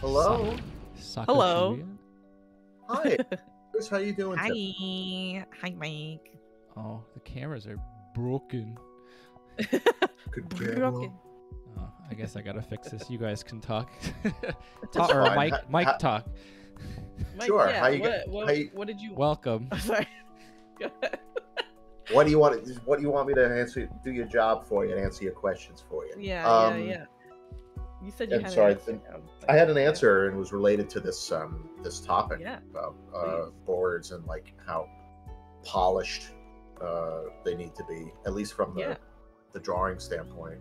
Hello. Sa- Hello. Hi. Chris, how you doing? Tip? Hi. Hi, Mike. Oh, the cameras are broken. Broken. Oh, I guess I gotta fix this. You guys can talk. It's talk or. Mike, Ha- Mike ha- talk. Mike, Sure, Yeah, how you what, get- what, how you- what did you? Welcome. I'm sorry. Go ahead. What do you want? What do you want me to answer? Do your job for you and answer your questions for you? yeah, Um, yeah, yeah. You said you I'm had sorry, an answer. I I had an answer and it was related to this um this topic Yeah. about uh, boards and like how polished uh, they need to be, at least from the Yeah. the drawing standpoint.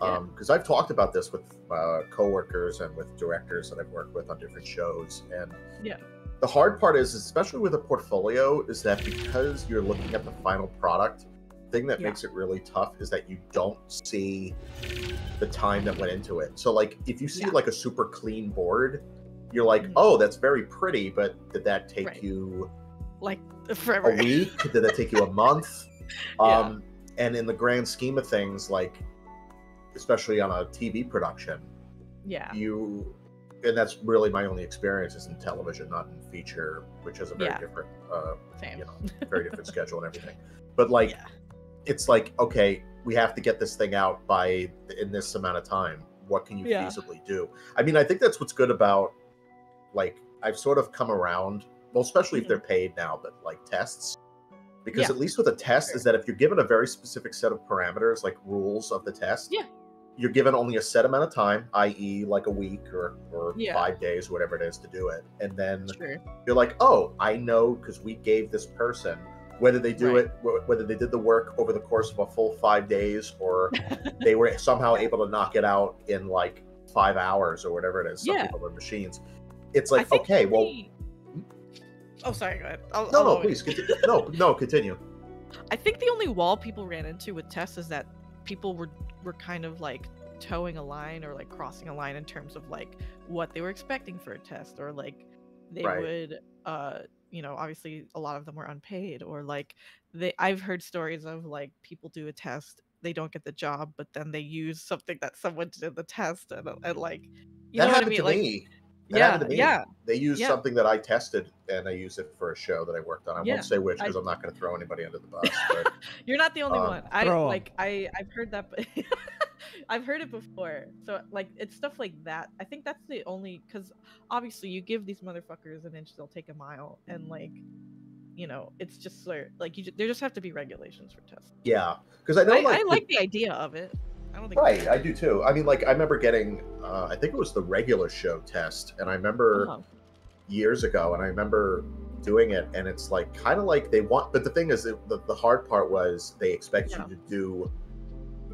Yeah. Because I've talked about this with uh, coworkers and with directors that I've worked with on different shows, and Yeah. the hard part is, especially with a portfolio, is that because you're looking at the final product, thing that Yeah. makes it really tough is that you don't see the time that went into it. So, like, if you see Yeah. like a super clean board, you're like, Mhm. oh, that's very pretty, but did that take Right. you Like forever a week? did that take you a month? Yeah. Um, and in the grand scheme of things, like, especially on a TV production, yeah. you and that's really my only experience is in television not in feature which is a very Yeah. different uh Same. you know very different schedule and everything but like yeah. It's like okay we have to get this thing out by in this amount of time what can you Yeah. feasibly do i mean i think that's what's good about like i've sort of come around well especially if Mhm. they're paid now but like tests because Yeah. at least with a test is that if you're given a very specific set of parameters like rules of the test Yeah. you're given only a set amount of time i.e like a week or, or Yeah. five days whatever it is to do it and then Sure. you're like, oh, I know because we gave this person whether they do Right. it, whether they did the work over the course of a full five days or they were somehow able to knock it out in like five hours or whatever it is. Some Yeah. people are machines. It's like, okay, well, Oh, sorry. Go ahead. I'll, no, I'll no, please, continue. no, no, continue. I think the only wall people ran into with tests is that people were were kind of like towing a line or like crossing a line in terms of like what they were expecting for a test or like they Right. would uh you know obviously a lot of them were unpaid or like they I've heard stories of like people do a test they don't get the job but then they use something that someone did in the test and, and like you that know what I mean like me. That yeah happened to me. yeah They used yeah. something that I tested and I used it for a show that I worked on. I Yeah, won't say which because I'm not going to throw anybody under the bus. But You're not the only Um, one. I throw 'em. like I I've heard that but I've heard it before. So like it's stuff like that. I think that's the only cuz obviously you give these motherfuckers an inch they'll take a mile and like you know, it's just like you ju- there just have to be regulations for tests. yeah, because I know I, like, I the- like the idea of it. I don't think Right, I do too. I mean, like I remember getting, uh, I think it was the regular show test, and I remember Uh-huh. years ago, and I remember doing it, and it's like kind of like they want, but the thing is, it, the, the hard part was they expect Yeah. you to do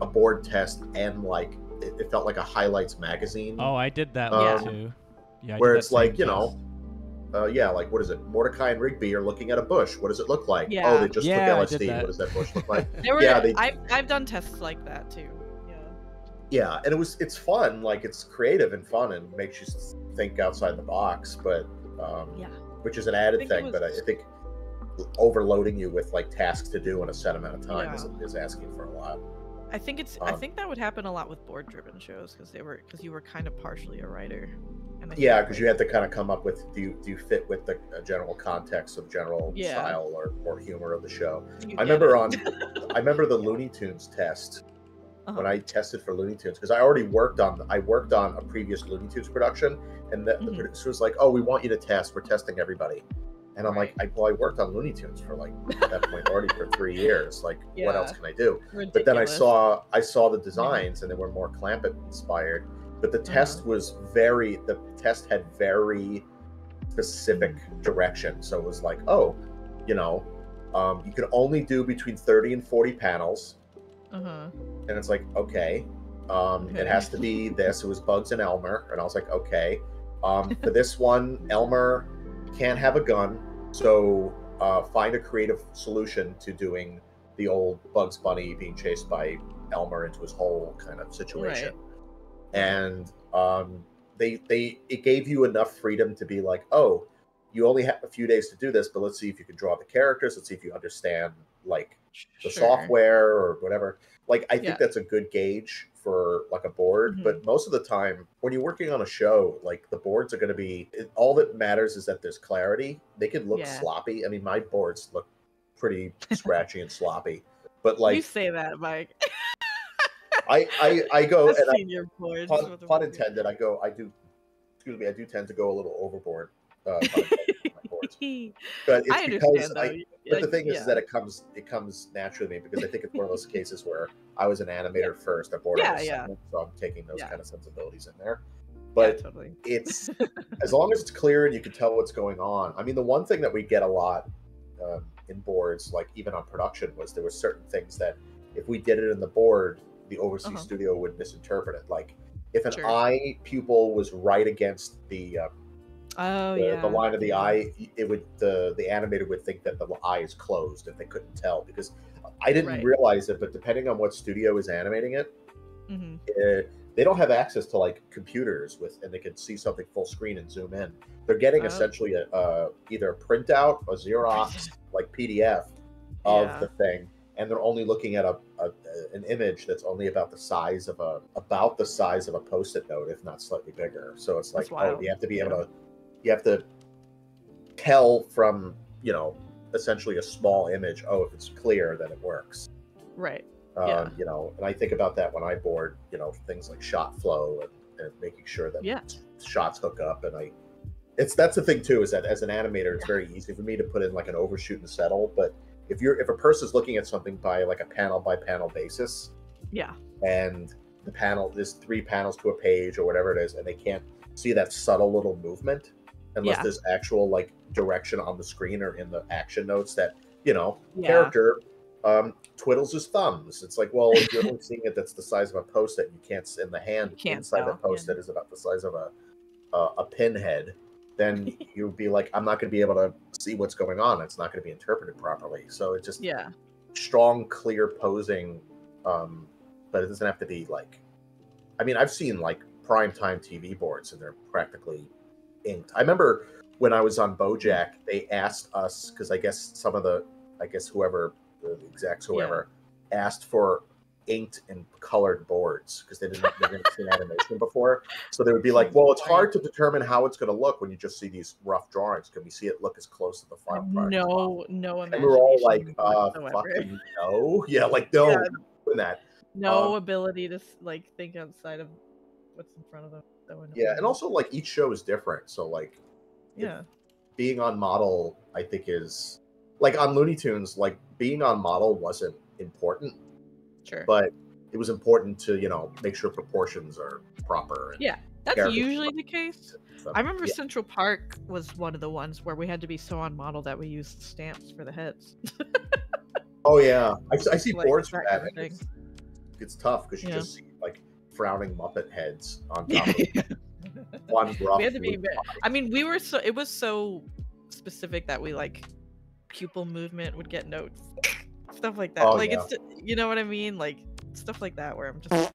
a board test and like it, it felt like a highlights magazine, Oh, I did that Um, one too. Yeah. I where did it's like you test. know. Uh, yeah, like what is it? Mordecai and Rigby are looking at a bush. What does it look like? Yeah. Oh, they just Yeah, I took LSD. What does that bush look like? There were Yeah, they- I've I've done tests like that too. Yeah. and it was it's fun like it's creative and fun and makes you think outside the box but um Yeah. which is an added thing but I, I think overloading you with like tasks to do in a set amount of time Yeah. is, is asking for a lot I think it's I Um, think that would happen a lot with board driven shows because they were because you were kind of partially a writer. And yeah because you had to kind of come up with do you, do you fit with the uh, general context of general Yeah. style or, or humor of the show you i remember it. on i remember the looney tunes test when Uh-huh. I tested for Looney Tunes because I already worked on I worked on a previous Looney Tunes production, and the, the Mhm. producer was like, "Oh, we want you to test. We're testing everybody." And I'm like, I, "Well, I worked on Looney Tunes for like at that point already for three years. Like, what else can I do?" But then I saw I saw the designs, and they were more Clampett inspired. But the test Uh-huh. was very the test had very specific Mm. direction. So it was like, oh, you know, um, you can only do between 30 and 40 panels Uh-huh. and it's like okay um it has to be this. It was bugs and elmer. And i was like okay. Um for this one elmer can't have a gun. So uh find a creative solution to doing the old bugs bunny being chased by elmer into his hole kind of situation. And um they they it gave you enough freedom to be like oh you only have a few days to do this but let's see if you can draw the characters. Let's see if you understand like the Sure. software or whatever. Like I think Yeah. that's a good gauge for like a board, Mhm. but most of the time when you're working on a show, like the boards are going to be it, all that matters is that there's clarity. They can look Yeah. sloppy. I mean, my boards look pretty scratchy and sloppy, but like you say that, Mike. I I I go and I, boards. pun, pun intended. I go. I do. Excuse me. I do tend to go a little overboard. Uh, pun intended with my boards. But it's I because. I, you- but the like, thing is yeah. that it comes it comes naturally to me because I think it's one of those cases where I was an animator first, a board Yeah, yeah. second, so I'm taking those Yeah. kind of sensibilities in there. Yeah, But totally. it's as long as it's clear and you can tell what's going on. I mean, the one thing that we get a lot um, in boards, like even on production, was there were certain things that if we did it in the board, the overseas Uh-huh. studio would misinterpret it. Like if an Sure. eye pupil was right against the um, Oh the, yeah. the line of the eye, it would the the animator would think that the eye is closed if they couldn't tell because I didn't Right. realize it, but depending on what studio is animating it, hmm uh, they don't have access to like computers with and they can see something full screen and zoom in. They're getting Oh. essentially a, uh, either a printout, a Xerox, like PDF of Yeah. the thing, and they're only looking at a, a an image that's only about the size of a about the size of a post-it note, if not slightly bigger. So it's like, oh, you have to be able to, you have to tell from you know essentially a small image. Oh, if it's clear, then it works. Right. Um, Yeah. You know, and I think about that when I board, you know, things like shot flow and, and making sure that Yeah. shots hook up. And I, it's that's the thing too is that as an animator, it's very easy for me to put in like an overshoot and settle. But if you're if a person's looking at something by like a panel by panel basis, Yeah. and the panel there's three panels to a page or whatever it is, and they can't see that subtle little movement unless Yeah. there's actual like direction on the screen or in the action notes that you know Yeah. character um, twiddles his thumbs. It's like, well, if you're only seeing it that's the size of a post-it. You can't in the hand can't inside the post-it is about the size of a a, a pinhead. Then you'd be like, I'm not going to be able to see what's going on. It's not going to be interpreted properly. So it just Yeah. strong, clear posing, um, but it doesn't have to be like. I mean, I've seen like prime time TV boards, and they're practically inked. I remember when I was on BoJack, they asked us because I guess some of the, I guess whoever the execs, whoever, asked for inked and colored boards because they didn't they've never seen animation before. So they would be like, "Well, it's hard to determine how it's going to look when you just see these rough drawings. Can we see it look as close to the final product?" as possible?" No, no and we were all like, uh, fucking no. Yeah, like, no, yeah. that. no um, ability to like think outside of what's in front of them. That would Yeah, and also, like, each show is different. So, like, yeah, being on model, I think, is like on Looney Tunes, like, being on model wasn't important, sure. but it was important to, you know, make sure proportions are proper. And Yeah, That's usually the case. stuff. I remember Yeah. Central Park was one of the ones where we had to be so on model that we used stamps for the heads. Oh, yeah. I, I see Like, boards for that that. kind of It's, it's tough because you Yeah. just see, like, frowning Muppet heads on top of one rough. we had to be. I mean, we were so. It was so specific that we like pupil movement would get notes, stuff like that. Oh, like yeah. it's, you know what I mean? Like stuff like that where I'm just.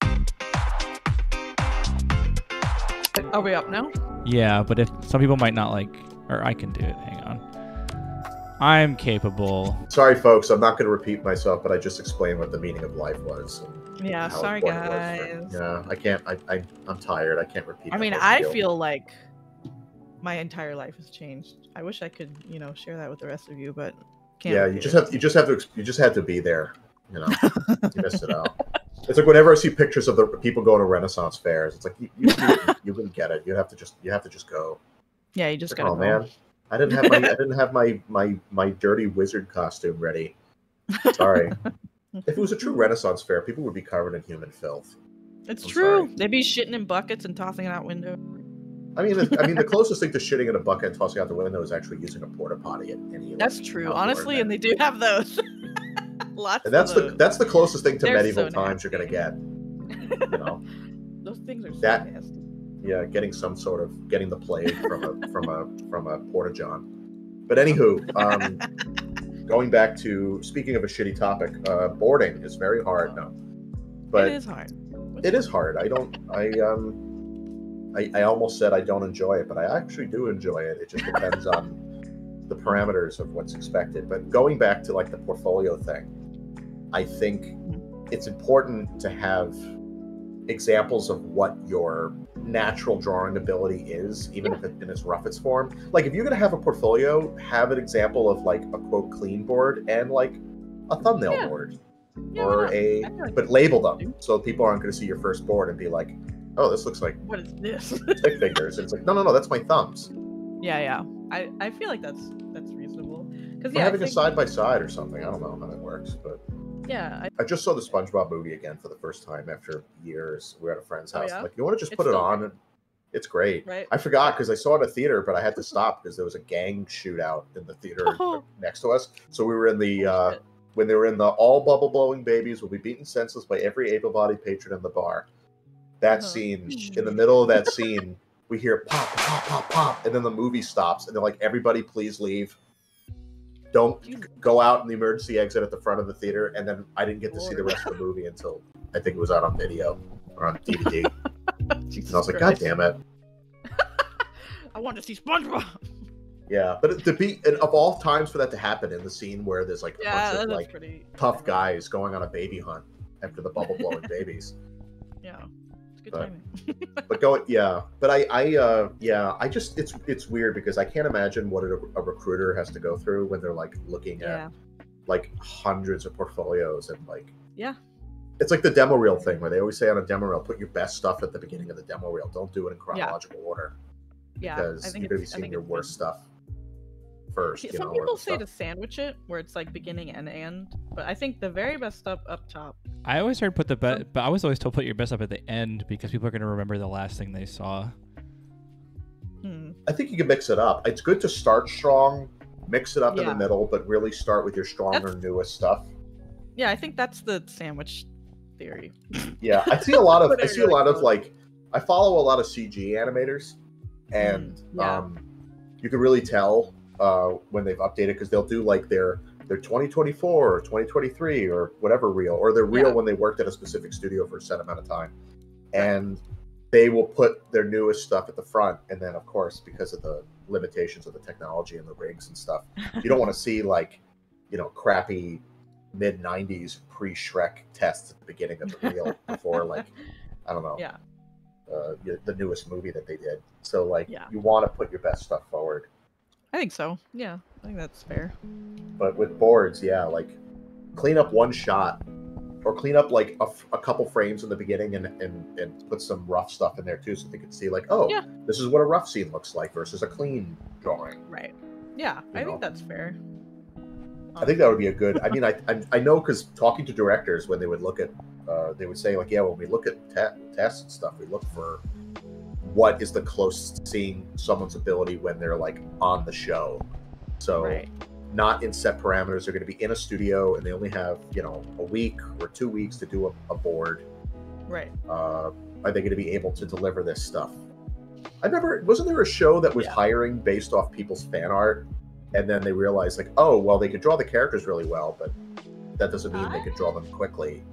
Are we up now? Yeah, but if some people might not like, or I can do it. Hang on. I'm capable. Sorry, folks. I'm not going to repeat myself, but I just explained what the meaning of life was. Yeah, sorry guys. yeah, I can't. I, I I'm tired. I can't repeat. I mean, I spiel. feel like my entire life has changed. I wish I could, you know, share that with the rest of you, but can't. Yeah, you just have you just have to you just had to be there. You know, you missed it out. It's like whenever I see pictures of the people going to Renaissance fairs, it's like you you, you, wouldn't- you wouldn't get it. You have to just you have to just go. Yeah, you just Like, gotta oh go. man, I didn't have my I didn't have my my my dirty wizard costume ready. Sorry. if it was a true Renaissance fair, people would be covered in human filth. It's I'm true. sorry. They'd be shitting in buckets and tossing it out window. I mean, the- I mean, the closest thing to shitting in a bucket and tossing out the window is actually using a porta potty at any. like, That's true, honestly, and they do have those. Lots. And that's of the that's the closest thing to They're medieval so times you're gonna get. You know, Those things are so That- nasty. yeah, getting some sort of getting the plague from a from a from a porta john. But anywho, um, going back to speaking of a shitty topic, uh, boarding is very hard. No, but it is hard. it is hard. I don't. I um. I, I almost said I don't enjoy it, but I actually do enjoy it. It just depends on the parameters of what's expected. But going back to like the portfolio thing, I think it's important to have examples of what your natural drawing ability is, even if it's in as rough its roughest form. Like if you're gonna have a portfolio, have an example of like a quote clean board and like a thumbnail Yeah. board Yeah, or a I feel like but label them so people aren't gonna see your first board and be like, oh, this looks like what is this? stick figures. And it's like, no, no, no, that's my thumbs. yeah, yeah. I I feel like that's that's reasonable. Because yeah, having a side by side or something. I don't know how that works, but yeah, I, I just saw the SpongeBob movie again for the first time after years. We were at a friend's Oh, house. yeah? Like, you want to just It's put it on? And it's great. right. I forgot because I saw it in a theater, but I had to stop because there was a gang shootout in the theater Oh. next to us. So we were in the Oh, uh, when they were in the all bubble blowing babies will be beaten senseless by every able-bodied patron in the bar. That Uh-huh. scene in the middle of that scene, we hear pop, pop, pop, pop, and then the movie stops, and they're like, "Everybody, please leave." Don't go out in the emergency exit at the front of the theater, and then I didn't get to see the rest of the movie until I think it was out on video or on DVD. And I was like. "God damn it!" I want to see SpongeBob. Yeah, but to be and of all times for that to happen in the scene where there's like a Yeah, bunch of like pretty tough guys going on a baby hunt after the bubble blowing babies. Yeah, good But- timing. But going, yeah, but I, I, uh, yeah, I just it's it's weird because I can't imagine what a, a recruiter has to go through when they're like looking yeah, at like hundreds of portfolios and like Yeah. It's like the demo reel thing where they always say on a demo reel, put your best stuff at the beginning of the demo reel. Don't do it in chronological order yeah. because you're going to be seeing your worst good. stuff first. You Some know, people say stuff- to sandwich it, where it's like beginning and end, but I think the very best stuff up top. I always heard put the best, but I was always told put your best up at the end because people are going to remember the last thing they saw. Hmm. I think you can mix it up. It's good to start strong, mix it up in the middle, but really start with your stronger, That's- newest stuff. Yeah, I think that's the sandwich theory. Yeah, I see a lot of I I see a really lot of like I follow a lot of CG animators, and Mm, yeah. um, you can really tell uh, when they've updated because they'll do like their their 2024 or 2023 or whatever reel, or their reel Yeah. when they worked at a specific studio for a set amount of time, and they will put their newest stuff at the front, and then of course because of the limitations of the technology and the rigs and stuff, you don't want to see like you know crappy mid 90s pre Shrek tests at the beginning of the reel before like I don't know Yeah, uh, the newest movie that they did. So like Yeah. you want to put your best stuff forward, I think so. Yeah, I think that's fair. but with boards, yeah, like clean up one shot or clean up like a, f- a couple frames in the beginning and, and and put some rough stuff in there too, so they can see like oh Yeah. this is what a rough scene looks like versus a clean drawing. Right. Yeah, You I know. think that's fair. I think that would be a good. I mean, I I, I know because talking to directors when they would look at, uh, they would say like, yeah, when we look at te- tests and stuff, we look for what is the closest to seeing someone's ability when they're like on the show. So Right. not in set parameters. They're going to be in a studio and they only have you know a week or two weeks to do a, a board. Right. Uh, are they going to be able to deliver this stuff? I never wasn't there a show that was Yeah. hiring based off people's fan art, and then they realized like, oh, well, they could draw the characters really well, but that doesn't mean they could draw them quickly.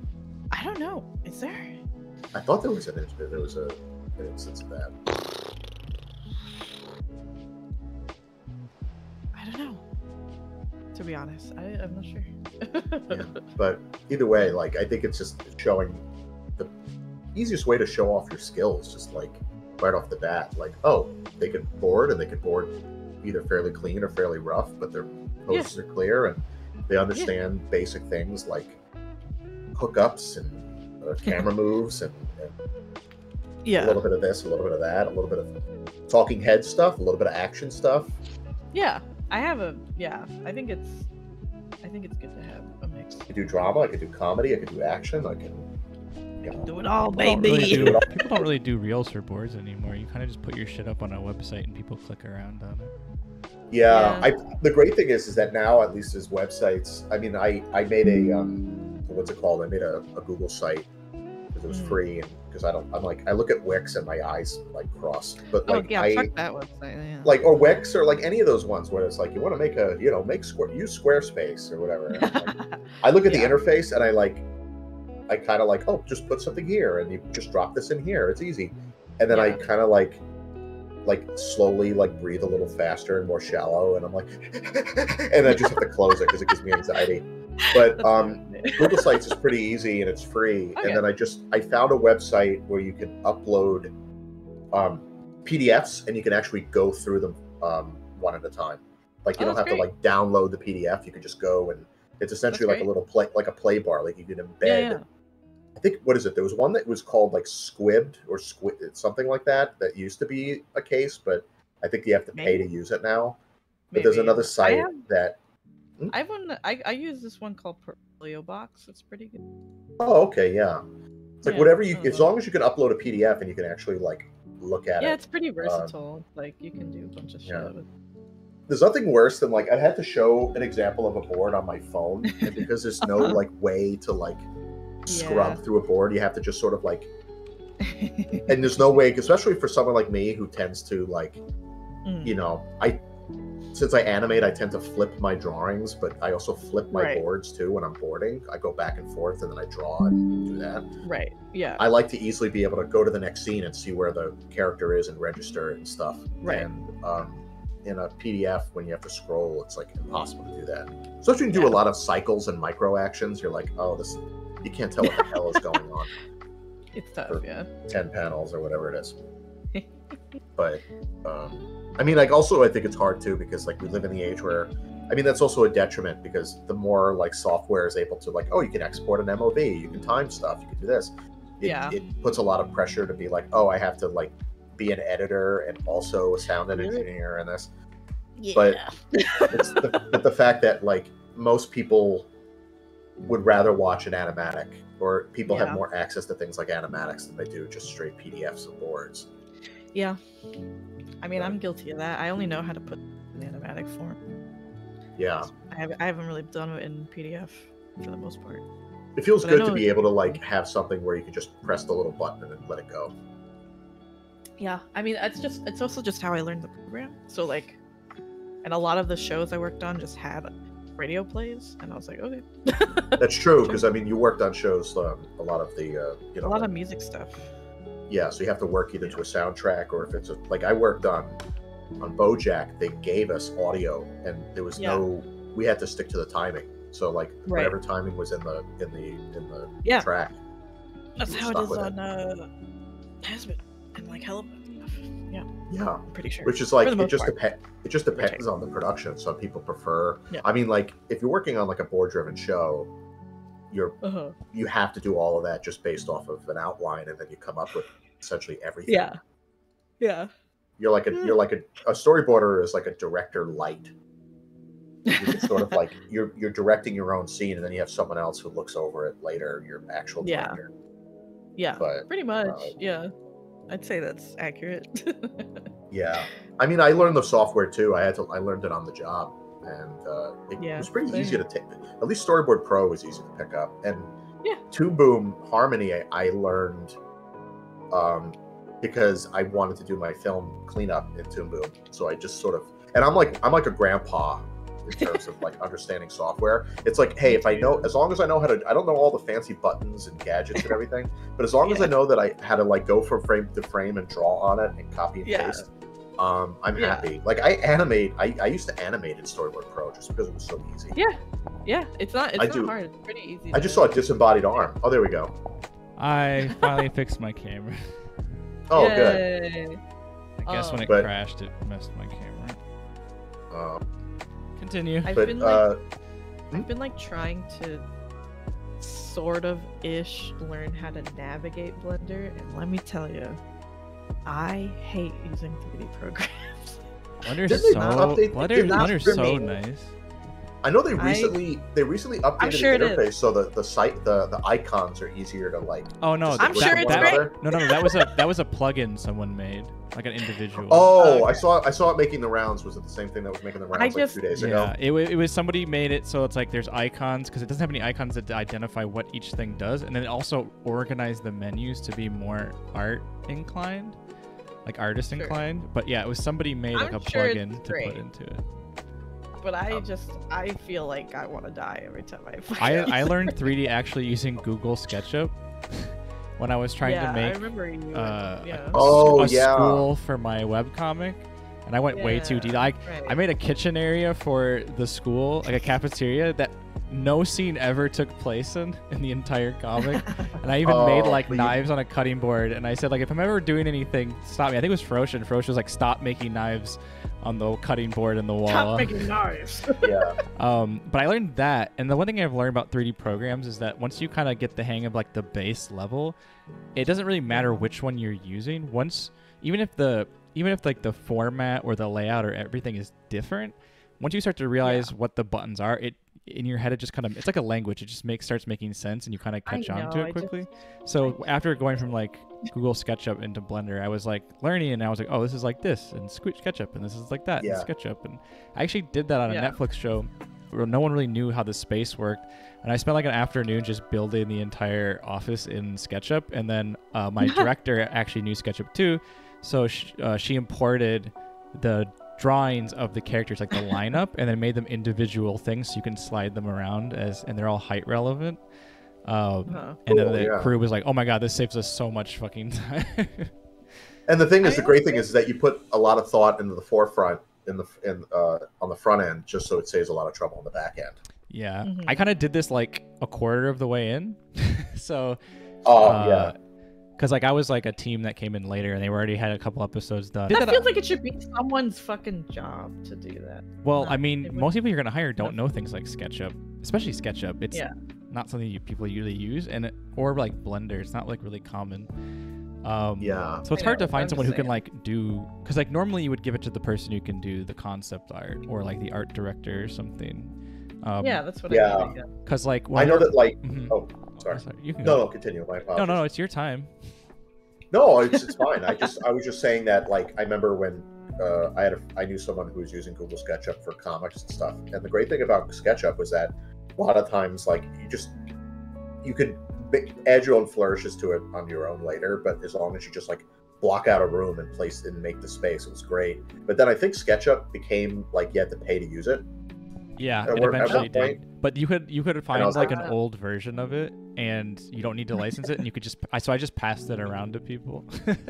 I don't know. Is there? I thought there was an there was a instance of that. I don't know. To be honest, I, I'm not sure. Yeah. But either way, like I think it's just showing the easiest way to show off your skills, just like right off the bat. Like, oh, they could board and they could board either fairly clean or fairly rough, but their poses are clear and they understand basic things like hookups and uh, camera moves and, and a little bit of this, a little bit of that, a little bit of talking head stuff, a little bit of action stuff. Yeah. I have a. Yeah. I think it's. I think it's good to have a mix. I could do drama, I could do comedy, I could do action, I can, you know, Do it all, People don't, baby. really do, people don't really do reels for boards anymore. You kind of just put your shit up on a website and people click around on it. Yeah, Yeah. I the great thing is is that now at least as websites. I mean, I I made a um, what's it called? I made a, a Google site because it was Mm. free and because I don't I'm like I look at Wix and my eyes like cross. But oh like yeah, I fuck that website. Yeah. like or Wix or like any of those ones where it's like you want to make a you know make square use Squarespace or whatever. Like- I look at Yeah. the interface and I like, I kind of like, oh, just put something here and you just drop this in here. It's easy. And then I kind of like, like slowly like breathe a little faster and more shallow. And I'm like, and I just have to close it because it gives me anxiety. But um. Google Sites is pretty easy and it's free. Okay. And then I just I found a website where you can upload um, PDFs and you can actually go through them um, one at a time. Like you Oh, don't have that's to like download the PDF. You can just go and it's essentially like a little play like a play bar. Like you can embed. Yeah, yeah. I think what is it? There was one that was called like Squibbed or Squid something like that. That used to be a case, but I think you have to pay to use it now. But there's another site that. I have one. I, I use this one called Portfolio Box. It's pretty good. Oh, okay, yeah. It's like Yeah, whatever you, as long as you can upload a PDF and you can actually like look at Yeah, it. Yeah, it's pretty versatile. like you can do a bunch of shit. yeah. with it. There's nothing worse than like I had to show an example of a board on my phone, and because there's no Uh-huh. like way to like scrub Yeah. through a board, you have to just sort of like, and there's no way, especially for someone like me who tends to like, Mm. you know, I since I animate, I tend to flip my drawings, but I also flip my Right. boards too when I'm boarding. I go back and forth, and then I draw and do that. Right. Yeah. I like to easily be able to go to the next scene and see where the character is and register it and stuff. Right. And um, in a PDF, when you have to scroll, it's like impossible to do that. So if you can do a lot of cycles and micro actions. You're like, oh, this, you can't tell what the hell is going on. it's tough. Yeah. 10 panels or whatever it is. But, um, I mean, like, also, I think it's hard too because, like, we live in the age where, I mean, that's also a detriment because the more, like, software is able to, like, oh, you can export an MOV, you can time stuff, you can do this. It, Yeah. it puts a lot of pressure to be like, oh, I have to, like, be an editor and also a sound engineer and this. Yeah. But it's the, but the fact that, like, most people would rather watch an animatic or people Yeah. have more access to things like animatics than they do just straight PDFs and boards. Yeah. I mean, I'm guilty of that. I only know how to put in animatic form. Yeah. I haven't, I haven't really done it in PDF for the most part. It feels But good to be able to like have something where you can just press the little button and let it go. Yeah, I mean, it's just it's also just how I learned the program. So like, and a lot of the shows I worked on just had radio plays, and I was like, okay, That's true because I mean you worked on shows um, a lot of the uh, you know a lot like- of music stuff. Yeah so you have to work either to a soundtrack or if it's a, like I worked on on BoJack they gave us audio and there was Yeah. no we had to stick to the timing so like Right. whatever timing was in the in the in the Yeah. track That's how it is with it. on uh, Hazbin and like hell Yeah, yeah I'm pretty sure. which is like it just depends it just depends on the production some people prefer Yeah. I mean like if you're working on like a board driven show you're uh-huh. you have to do all of that just based off of an outline and then you come up with essentially everything Yeah, yeah. you're like a Mm. you're like a, a storyboarder is like a director light you're sort of like you're you're directing your own scene and then you have someone else who looks over it later your actual Yeah. director Yeah, but pretty much. uh, yeah, I'd say that's accurate. yeah i mean i learned the software too i had to i learned it on the job and uh, it Yeah, was pretty same. easy to take at least storyboard pro was easy to pick up and Yeah. Toon Boom Harmony I, I learned um, because I wanted to do my film cleanup in Toon Boom. So I just sort of and I'm like I'm like a grandpa in terms of like understanding software. It's like, hey, if I know as long as I know how to I don't know all the fancy buttons and gadgets and everything, but as long as I know that I had to like go from frame to frame and draw on it and copy and Yeah. paste. Um, I'm Yeah. happy. Like I animate, I, I used to animate in Storyboard Pro just because it was so easy. Yeah. yeah, it's not. It's I not do- hard. It's pretty easy. I just saw a disembodied arm. Oh, there we go. I finally fixed my camera. Oh, good. I guess when Oh. it But- crashed, it messed my camera. Um, Continue. I've but been like uh, I've been like trying to sort of ish learn how to navigate Blender, and let me tell you, I hate using 3D programs. Blender's Didn't they so not update- Blender, did not Blender's for so nice. I know they I- recently they recently updated sure the interface so the the site the the icons are easier to like. Oh no, I'm sure it's one great. No, no, no. That was a that was a plugin someone made, like an individual. Oh, I saw I saw it making the rounds. Was it the same thing that was making the rounds I like just- two days yeah. ago? It, it was somebody made it so it's like there's icons because it doesn't have any icons that identify what each thing does, and then it also organize the menus to be more art inclined, like artist Sure. inclined. But yeah, it was somebody made like I'm a sure it's plugin to put into it. But I Um, just I feel like I want to die every time I. play I. I learned 3D actually using Google SketchUp when I was trying yeah, to make I remember you. uh, yeah. a, Oh, a yeah. school for my webcomic, and I went way too deep. I, right. I made a kitchen area for the school, like a cafeteria that no scene ever took place in in the entire comic. And I even made Oh, like but you- knives on a cutting board, and I said like if I'm ever doing anything, stop me. I think it was Frosh, and Frosh was like stop making knives on the cutting board in the wall. Stop making knives. Yeah. Um, but I learned that, and the one thing I've learned about 3D programs is that once you kind of get the hang of like the base level, it doesn't really matter which one you're using. Once, even if the even if like the format or the layout or everything is different, once you start to realize what the buttons are, it in your head it just kind of it's like a language. It just makes starts making sense, and you kind of I catch on to I it just- quickly. So after going from like Google SketchUp into Blender, I was like learning, and I was like, oh, this is like this, and Squid SketchUp, and this is like that, Yeah. and SketchUp, and I actually did that on a Yeah. Netflix show where no one really knew how the space worked, and I spent like an afternoon just building the entire office in SketchUp, and then uh, my director actually knew SketchUp too, so sh- uh, she imported the drawings of the characters like the lineup and then made them individual things so you can slide them around as and they're all height relevant um, Huh. and then Cool, the yeah. crew was like, "Oh my god, this saves us so much fucking time." And the thing is, the great thing is that you put a lot of thought into the forefront in the in uh, on the front end, just so it saves a lot of trouble on the back end. yeah, Mhm. I kind of did this like a quarter of the way in, so Oh uh, yeah, because like I was like a team that came in later and they already had a couple episodes done. That feels like it should be someone's fucking job to do that. well, no, I mean, would- most people you're gonna hire don't know things like SketchUp, especially SketchUp. It's Yeah. not something you, people usually use, and it, or like Blender, it's not like really common. Um, yeah. So it's I hard know, to but I'm find someone who can like do because like normally you would give it to the person who can do the concept art or like the art director or something. Um, yeah, that's what yeah. I did. Yeah. Because like I know that like. Mhm. Oh, sorry. You can No, go. no, continue. My no, apologies. no, no, it's your time. No, it's, it's fine. I just I was just saying that like I remember when uh, I had a, I knew someone who was using Google SketchUp for comics and stuff. And the great thing about SketchUp was that a lot of times like you just you could add your own flourishes to it on your own later, but as long as you just like block out a room and place and make the space, it was great. But then I think SketchUp became like you had to pay to use it. Yeah, it eventually what point- did. But you could you could find like like, an old version of it, and you don't need to license it, and you could just. I so I just passed it around to people.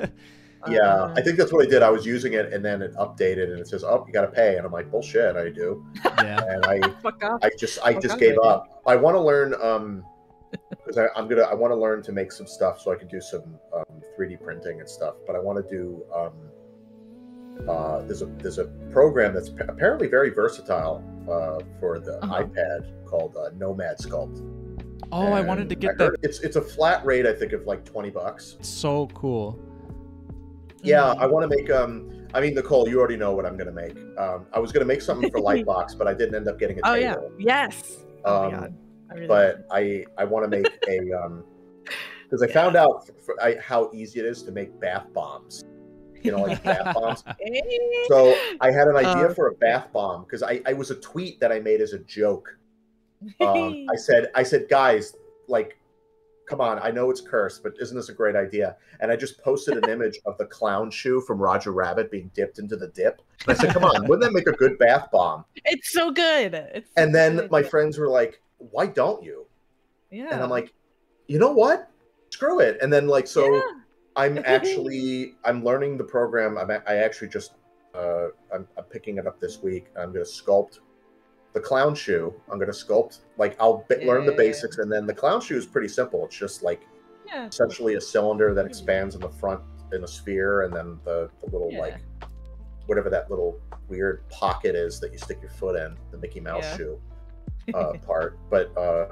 Yeah, I think that's what I did. I was using it and then it updated and it says, "Oh, you got to pay," and I'm like, "Bullshit, I do." yeah. And I. I just I Fuck just gave I up. I want to learn um because I'm gonna I want to learn to make some stuff so I can do some um, 3D printing and stuff. But I want to do um uh there's a there's a program that's pa- apparently very versatile uh, for the Uh-huh. iPad called uh, Nomad Sculpt. Oh, I wanted to get that. It's it's a flat rate I think of like 20 bucks. So cool. Yeah, Mhm. I want to make um. I mean, Nicole, you already know what I'm gonna make. Um, I was gonna make something for Lightbox, but I didn't end up getting a Oh yeah. table. Yes. Oh Um, my god. I really but I I want to make a um because I found out f I how easy it is to make bath bombs. You know, like bath bombs. So I had an idea Uh, for a bath bomb because I I was a tweet that I made as a joke. Um, I said I said guys like. Come on, I know it's cursed, but isn't this a great idea? And I just posted an image of the clown shoe from Roger Rabbit being dipped into the dip. And I said, "Come on, wouldn't that make a good bath bomb?" it's so good. It's And a then good my friends were like, "Why don't you?" yeah. and I'm like, you know what? Screw it. And then like so, Yeah. I'm actually I'm learning the program. I'm I actually just uh, I'm, I'm picking it up this week. I'm going to sculpt the clown shoe. I'm going to sculpt like I'll b- learn the basics, and then the clown shoe is pretty simple. It's just like yeah. essentially a cylinder that expands in the front in a sphere, and then the, the little Yeah. like whatever that little weird pocket is that you stick your foot in, the Mickey Mouse Yeah. shoe uh, part. But uh,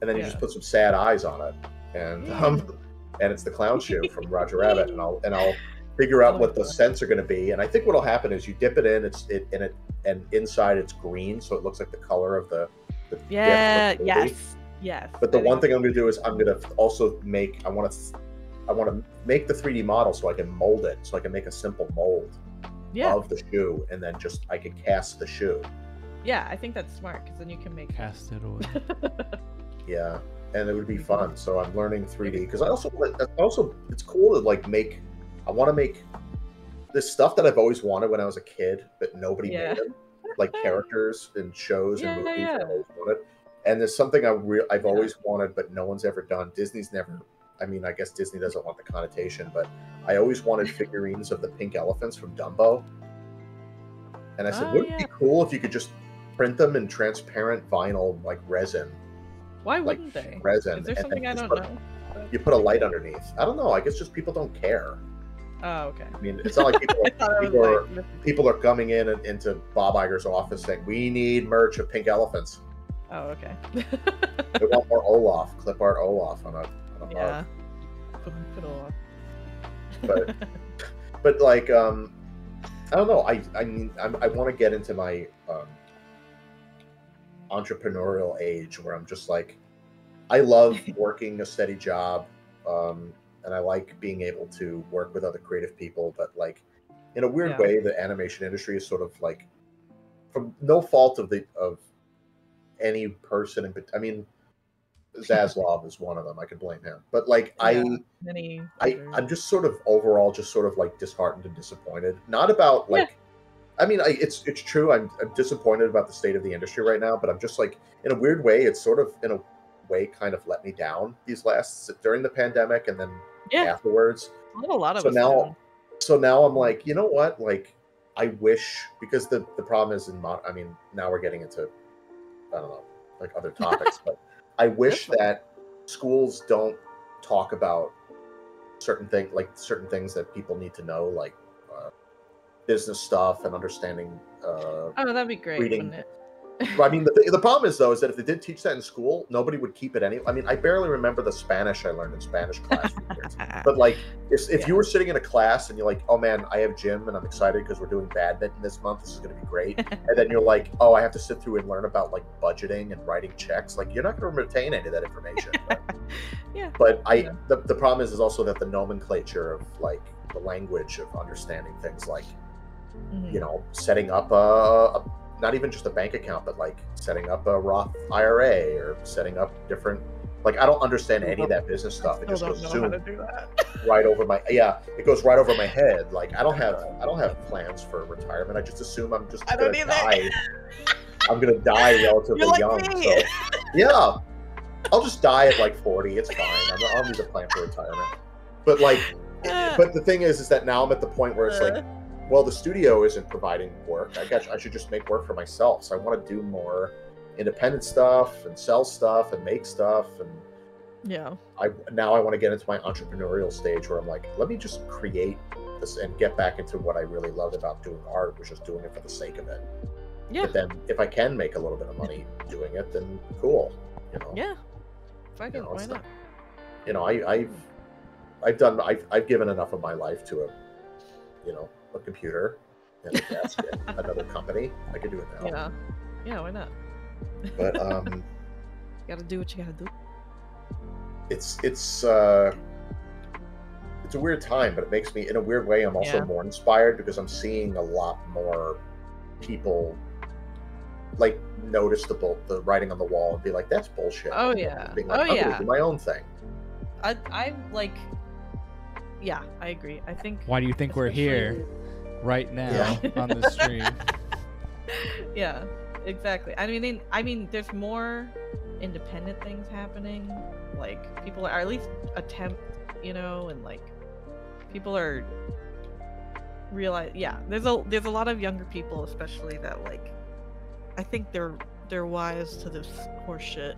and then you Yeah. just put some sad eyes on it, and um, and it's the clown shoe from Roger Rabbit, and I'll and I'll figure out Oh what the God. scents are going to be. And I think what'll happen is you dip it in, it's it and it and inside it's green, so it looks like the color of the. the dip of the Yeah. Yes. Yes. But the one thing I'm going to do is I'm going to also make. I want to. I want to make the 3D model so I can mold it, so I can make a simple mold Yeah. of the shoe, and then just I can cast the shoe. Yeah. I think that's smart because then you can make. Cast it away. Yeah, and it would be fun. So I'm learning 3D because I also also it's cool to like make. I want to make this stuff that I've always wanted when I was a kid, but nobody Yeah. made them, like characters in shows Yeah, and movies. yeah. that I always wanted. And there's something I re- I've always wanted, but no one's ever done. Disney's never. I mean, I guess Disney doesn't want the connotation, but I always wanted figurines of the pink elephants from Dumbo. And I said, Oh, wouldn't it be cool if you could just print them in transparent vinyl like resin. Why wouldn't they? resin. Is there something I don't put- know? You put a light underneath. I don't know. I guess just people don't care. Oh, okay. I mean, it's not like people I thought it was people are, like, people are coming in and, into Bob Iger's office saying, "We need merch of pink elephants. oh, okay. We want more Olaf, clip art Olaf on a, on a mug." yeah. Put, put a. But but like um, I don't know. I I mean I'm, I want to get into my um, entrepreneurial age where I'm just like, I love working a steady job, um, and I like being able to work with other creative people. But like, in a weird Yeah. way, the animation industry is sort of like, from no fault of the of any person. In, I mean, Zaslav is one of them. I could blame him. But like, I. Yeah. Many. I. I'm just sort of overall just sort of like disheartened and disappointed. Not about like I mean I, it's it's true I'm I'm disappointed about the state of the industry right now, but I'm just like in a weird way it's sort of in a way kind of let me down these last during the pandemic and then yeah. afterwards. A lot of So now- do. So now I'm like, you know what? Like I wish because the the problem is in mon- I mean now we're getting into I don't know like other topics, but I wish that schools don't talk about certain things like certain things that people need to know like business stuff and understanding uh, Oh, that'd be great, reading- wouldn't it? I mean, the, the problem is though is that if they did teach that in school, nobody would keep it any. I mean, I barely remember the Spanish I learned in Spanish class. for years. But like, if, if you were sitting in a class and you're like, "Oh man, I have gym and I'm excited because we're doing badminton this month. This is going to be great," and then you're like, "Oh, I have to sit through and learn about like budgeting and writing checks," like you're not going to retain any of that information. But, yeah. but I, Yeah. the, the problem is, is also that the nomenclature of like the language of understanding things like Mhm. you know, setting up a, a not even just a bank account, but like setting up a Roth IRA or setting up different. Like I don't understand any of that business stuff. It just don't goes know how to zoom do that. right over my yeah. It goes right over my head. Like I don't have I don't have plans for retirement. I just assume I'm just I gonna die i'm gonna die relatively like young. me. So yeah, I'll just die at like 40. It's fine. I'm, I don't need a plan for retirement. But like, but the thing is, is that now I'm at the point where it's like Uh, well, the studio isn't providing work. I guess I should just make work for myself. So I want to do more independent stuff and sell stuff and make stuff. And yeah. I now I want to get into my entrepreneurial stage where I'm like, let me just create this and get back into what I really loved about doing art, which is doing it for the sake of it. Yeah. But then if I can make a little bit of money doing it, then cool. You know. Yeah. Fucking, know, why not? You know, I, I've I've done I've I've given enough of my life to a you know a computer and a desk and another company. I could do it now. Yeah. Yeah, why not? But um, You gotta do what you gotta do. it's it's uh, it's a weird time, but it makes me in a weird way. I'm also Yeah. more inspired because I'm seeing a lot more people like notice the bull, the writing on the wall and be like, "That's bullshit." Oh, And yeah. being Oh, I'm gonna yeah. do my own thing. I I like yeah, I agree. I think Why do you think we're here right now Yeah. on the stream? yeah, exactly. I mean, I mean, there's more independent things happening. Like people are at least attempt, you know, and like people are realize. Yeah, there's a there's a lot of younger people, especially that like, I think they're they're wise to this horseshit,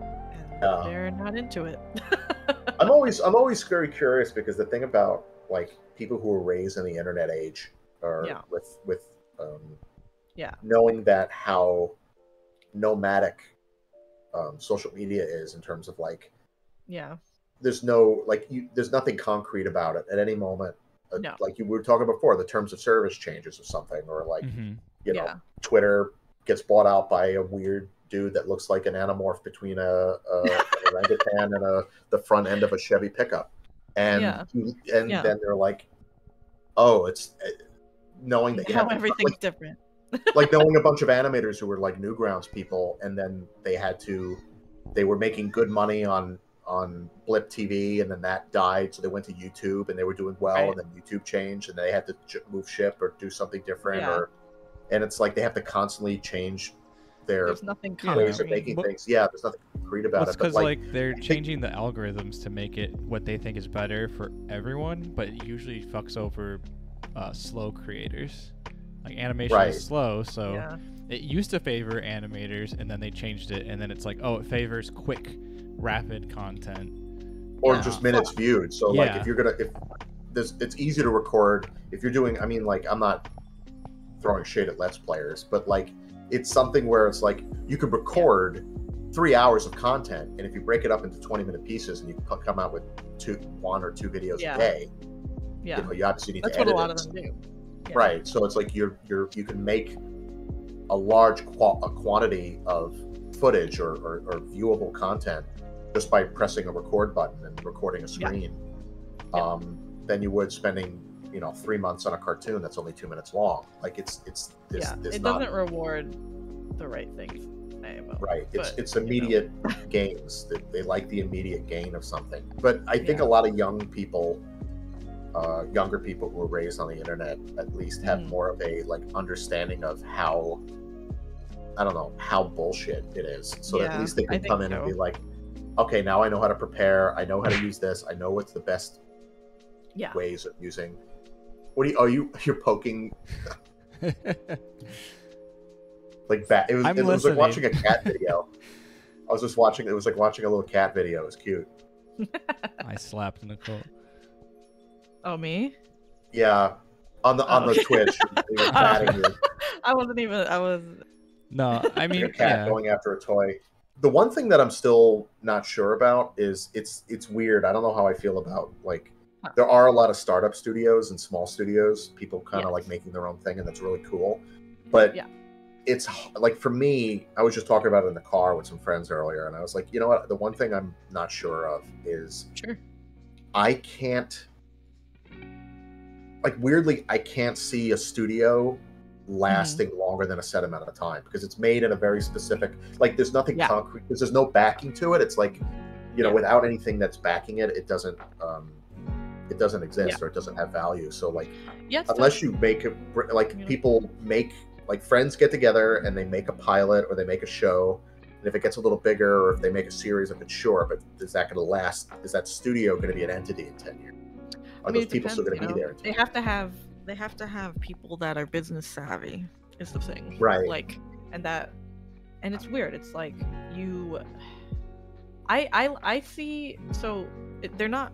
and Yeah. they're not into it. I'm always I'm always very curious because the thing about like people who were raised in the internet age or Yeah. with with um, Yeah. knowing that how nomadic um, social media is in terms of like yeah, there's no like you there's nothing concrete about it at any moment. Uh, No. Like you were talking before, the terms of service changes or something, or like hmm you know yeah, Twitter gets bought out by a weird dude that looks like an anamorph between a, a an orangutan and a the front end of a Chevy pickup, and Yeah. and Yeah. then they're like, oh, it's knowing that you how have everything's different. like, like knowing a bunch of animators who were like Newgrounds people, and then they had to they were making good money on on Blip TV, and then that died, so they went to YouTube, and they were doing well, Right. and then YouTube changed, and they had to move ship or do something different, Yeah. or and it's like they have to constantly change their There's nothing Yeah. ways of concrete. making But- things. Yeah, there's nothing concrete about Well, it. Because like, like, they're changing the algorithms to make it what they think is better for everyone, but it usually fucks over uh, slow creators. Like animation Right. is slow, so yeah. it used to favor animators, and then they changed it, and then it's like, oh, it favors quick, rapid content. or Yeah. just minutes viewed. So like if you're gonna if this it's easy to record if you're doing I mean like I'm not throwing shade at let's players, but like it's something where it's like you could record three hours of content and if you break it up into 20 minute pieces and you come out with two one or two videos Yeah. a day, Yeah. you know, you obviously need That's to what a lot it. of them do. Yeah. Right. So it's like you're you're you can make a large qua- a quantity of footage or, or, or viewable content just by pressing a record button and recording a screen. Yeah. Um, than you would spending you know three months on a cartoon that's only two minutes long. Like it's it's this yeah. this It not doesn't reward the right things. Right. It's but, it's you know. immediate gains. That they like the immediate gain of something. But I think Yeah. a lot of young people, uh, younger people who were raised on the internet, at least have Mhm. more of a like understanding of how. I don't know how bullshit it is, so that at least they I can think come in and be like, "Okay, now I know how to prepare. I know how to use this. I know what's the best Yeah. ways of using." What do you? Oh, you you're poking like that. It was, I'm it was like watching a cat video. I was just watching. It was like watching a little cat video. It was cute. I slapped Nicole. Oh me? Yeah, on the on Oh. the Twitch, they were patting you. I wasn't even. I was. No, I Like mean, a cat yeah. going after a toy. The one thing that I'm still not sure about is it's it's weird. I don't know how I feel about like there are a lot of startup studios and small studios, people kind of Yes. like making their own thing, and that's really cool. But Yeah. it's like for me, I was just talking about it in the car with some friends earlier, and I was like, you know what? The one thing I'm not sure of is Sure. I can't like weirdly I can't see a studio lasting longer than a set amount of time because it's made in a very specific like there's nothing Yeah. concrete because there's no backing to it it's like you know Yeah. without anything that's backing it it doesn't um it doesn't exist or it doesn't have value so like Yeah. unless you make it like Yeah. people make like friends get together and they make a pilot or they make a show and if it gets a little bigger or if they make a series of it sure but is that going to last is that studio going to be an entity in 10 years are I mean, those people still going to be there know. in 10 They have to have. They have to have people that are business savvy. Is the thing. Right. Like, and that, and it's weird. It's like you. I I I see. So they're not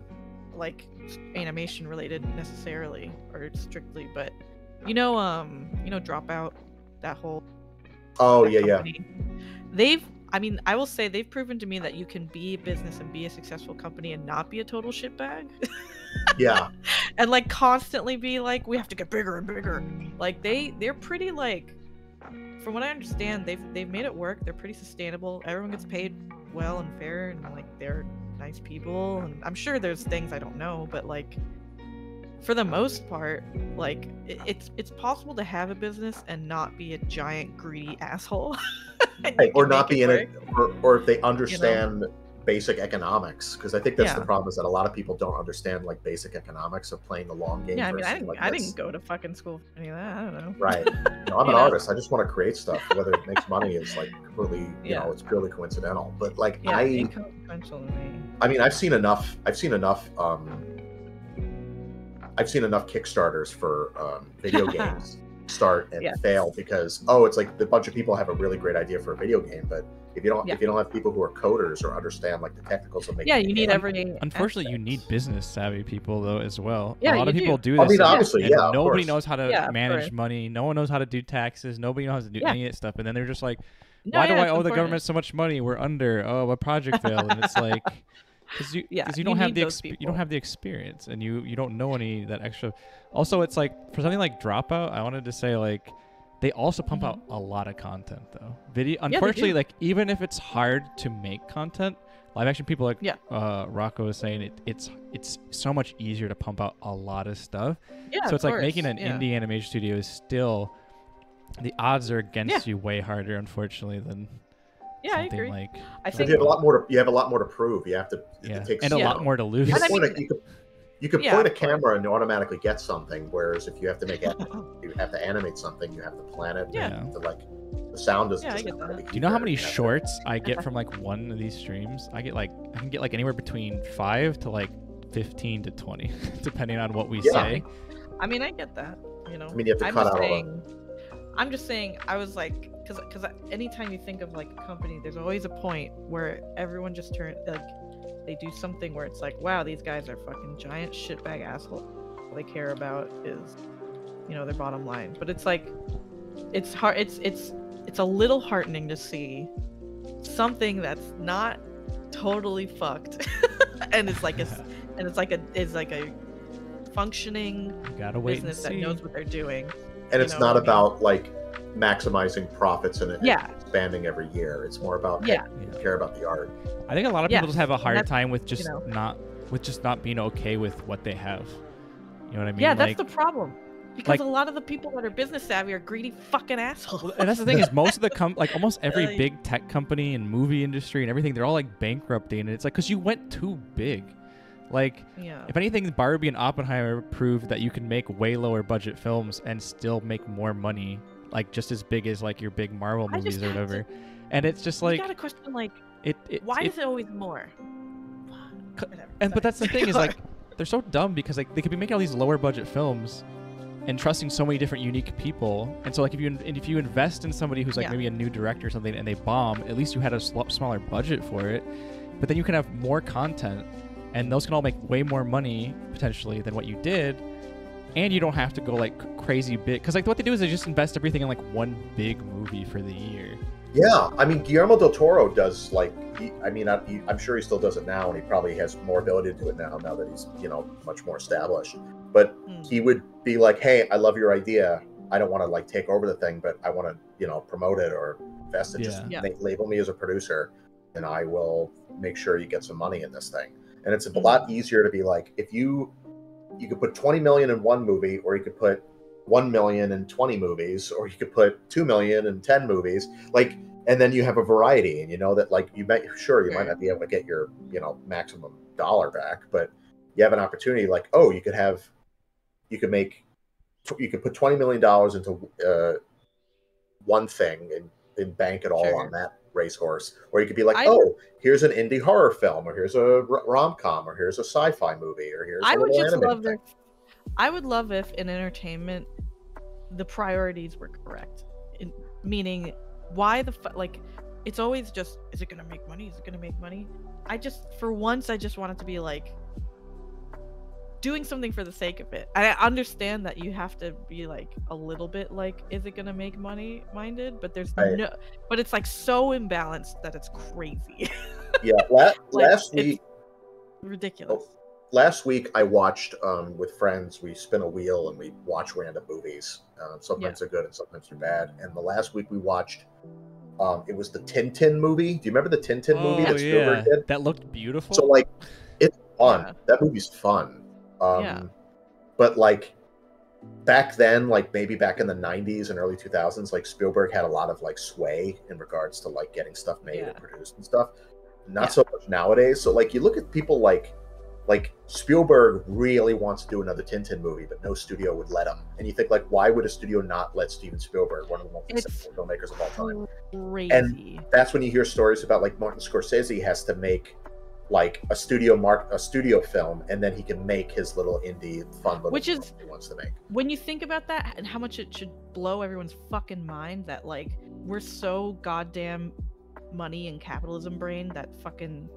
like animation related necessarily or strictly, but you know, um, you know, dropout. That whole oh that yeah yeah. They've I mean, I will say they've proven to me that you can be a business and be a successful company and not be a total shitbag. yeah and like constantly be like, we have to get bigger and bigger. Like they they're pretty like from what I understand, they've they've made it work. They're pretty sustainable. Everyone gets paid well and fair and like they're nice people and I'm sure there's things I don't know, but like for the most part, like it, it's it's possible to have a business and not be a giant greedy asshole, Right, or not be in it or, or if they understand basic economics because i think that's the problem is that a lot of people don't understand like basic economics of playing the long game Yeah, I mean, I didn't, like, I didn't go to fucking school for any of that. I don't know. right No, i'm an know? artist i just want to create stuff whether it makes money is like completely you Yeah. know it's purely coincidental but like Yeah, i. I mean, I've seen enough. I've seen enough. Um, I've seen enough Kickstarters for um, video games start and fail because oh, it's like the bunch of people have a really great idea for a video game, but if you don't, Yeah. if you don't have people who are coders or understand like the technicals of making, Yeah, you need game- every. Unfortunately, you need business savvy people though as well. Yeah, a lot of people do. do I this. mean, obviously, and yeah, of nobody knows how to Yeah, manage course. money. No one knows how to do taxes. Nobody knows how to do Yeah. any of that stuff. And then they're just like, No, "Why do I it's owe the government so much money? We're under. Oh, a project failed." And it's like, because you, Yeah, cause you you don't have the exp- you don't have the experience, and you you don't know any that extra. Also, it's like for something like Dropout, I wanted to say like. They also pump Mhm. out a lot of content though. Video, they do. unfortunately, like even if it's hard to make content, live action people like Yeah. uh, Ruocco was saying, it, it's it's so much easier to pump out a lot of stuff. Yeah, so of it's like course, making an yeah. indie animation studio is still the odds are against you way harder, unfortunately, than Yeah, I agree. like I think You think have a lot more to you have a lot more to prove. You have to. yeah, It takes and a lot more to lose. You I point mean- a, you could, you could Yeah, point a camera and automatically get something. Whereas if you have to make it, you have to animate something. You have to plan it. Yeah. You have to, like the sound doesn't. Yeah, I doesn't get that. really Do you know how many there. You have to- shorts I get from like one of these streams? I get like I can get like anywhere between five to like fifteen to twenty, depending on what we Yeah. say. I mean, I get that. You know. I mean, you have to I'm cut just out all the- saying, I'm just saying. I was like, because because anytime you think of like a company, there's always a point where everyone just turn like they do something where it's like, wow, these guys are fucking giant shitbag asshole. All they care about is, you know, their bottom line. But it's like, it's hard. It's it's it's a little heartening to see something that's not totally fucked, and it's like a and it's like a it's like a functioning Gotta wait business that knows what they're doing. and it's know, not about like maximizing profits in it Yeah. Expanding every year. It's more about hey, Yeah. care about the art. I think a lot of Yeah, people just have a hard time with just know. not with just not being okay with what they have. You know what I mean? yeah, that's like, the problem. Because like- a lot of the people that are business savvy are greedy fucking assholes. And that's the thing is most of the com like almost every big tech company and movie industry and everything they're all like bankrupting and it's like because you went too big like yeah. if anything barbie and oppenheimer proved that you can make way lower budget films and still make more money like just as big as like your big marvel I movies or to- whatever. And it's just you like got a question like, it, it why it, is it always more? Whatever, and but that's the thing is like they're so dumb because like they could be making all these lower budget films and trusting so many different unique people. And so like if you and if you invest in somebody who's like Yeah. maybe a new director or something and they bomb at least you had a sl- smaller budget for it. But then you can have more content and those can all make way more money potentially than what you did and you don't have to go like crazy big because like what they do is they just invest everything in like one big movie for the year Yeah, I mean Guillermo del Toro does like. He, I mean, I, he, I'm sure he still does it now, and he probably has more ability to do it now. Now that he's you know much more established, but Mm. he would be like, "Hey, I love your idea. I don't want to like take over the thing, but I want to you know promote it or invest it. Just Yeah. label me as a producer, and I will make sure you get some money in this thing." And it's a Mhm. lot easier to be like, if you you could put 20 million in one movie, or you could put 1 million in 20 movies, or you could put 2 million in 10 movies. Like, and then you have a variety, and you know that, like, you might, sure, you might not be able to get your, you know, maximum dollar back, but you have an opportunity, like, oh, you could have, you could make, you could put $20 million into uh, one thing and, and bank it all Sure. on that racehorse. Or you could be like, I- oh, here's an indie horror film, or here's a rom com, or here's a sci fi movie, or here's a I would just love thing. if I would love if in entertainment the priorities were correct. In, meaning, why the like? It's always just is it gonna make money? Is it gonna make money? I just for once I just want it to be like doing something for the sake of it. And I understand that you have to be like a little bit like is it gonna make money minded, but there's Right. no but it's like so imbalanced that it's crazy. Yeah, la- Like, last week, Ridiculous. last week I watched um, with friends. We spin a wheel and we watch random movies. Uh, sometimes they're good and sometimes they're bad. And the last week we watched, um, it was the Tintin movie. Do you remember the Tintin movie oh that yeah did? that looked beautiful So like, it's fun. Yeah. That movie's fun. Um, Yeah. But like back then, like maybe back in the '90s and early 2000s, like Spielberg had a lot of like sway in regards to like getting stuff made Yeah. and produced and stuff. Not Yeah. so much nowadays. So like you look at people like like Spielberg really wants to do another Tintin movie, but no studio would let him. And you think like, why would a studio not let Steven Spielberg, one of the most successful filmmakers of all time? Crazy. that's when you hear stories about like Martin Scorsese has to make like a studio mark a studio film and then he can make his little indie fun little Which is- he wants to make. when you think about that and how much it should blow everyone's fucking mind that like we're so goddamn money and capitalism brain that fucking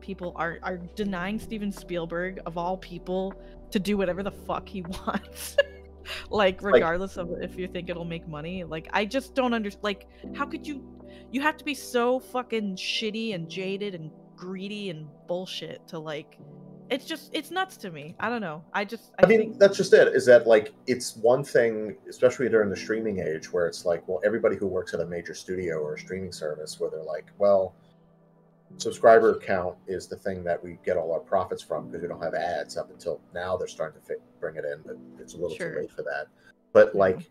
people are are denying Steven Spielberg of all people to do whatever the fuck he wants. like regardless of if you think it'll make money. Like I just don't understand like how could you you have to be so fucking shitty and jaded and greedy and bullshit to like it's just it's nuts to me. I don't know. I just I, I mean, think that's just it. Is that like it's one thing, especially during the streaming age, where it's like, well, everybody who works at a major studio or a streaming service, where they're like, well, subscriber count is the thing that we get all our profits from because we don't have ads up until now. They're starting to fi- bring it in, but it's a little Sure. too late for that. But Yeah. like,